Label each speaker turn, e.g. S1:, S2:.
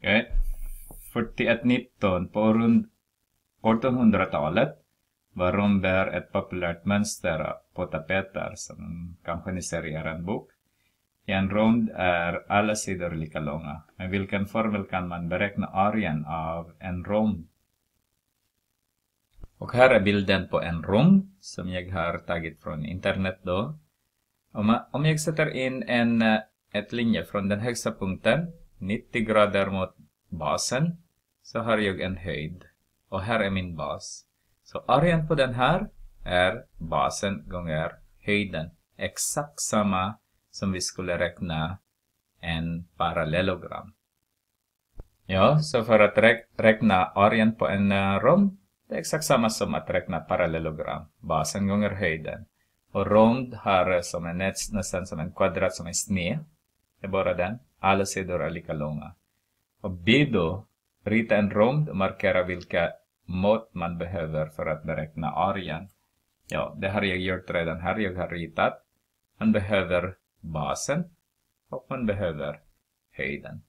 S1: Okay. 4119 på runt 1800-talet var ronder ett populärt mönster på tapeter som kanske ni ser i er bok. I en rond är alla sidor lika långa. Med vilken formel kan man beräkna arean av en rond? Och här är bilden på en rond som jag har tagit från internet då. Om jag sätter in en eh, ett linje från den högsta punkten 90 grader mot basen så har jag en höjd. Och här är min bas. Så arean på den här är basen gånger höjden. Exakt samma som vi skulle räkna en parallellogram. Ja, så för att räkna arean på en eh, uh, rond, det är exakt samma som att räkna parallellogram. Basen gånger höjden. Och rond har eh, som en, nästan som en kvadrat, som en sned. Det är bara den. Alla sidor är lika långa. Och rita en rond och markera vilka mått man behöver för att beräkna arean. Ja, det har jag gjort redan här. Jag har ritat. Man behöver basen och man behöver höjden.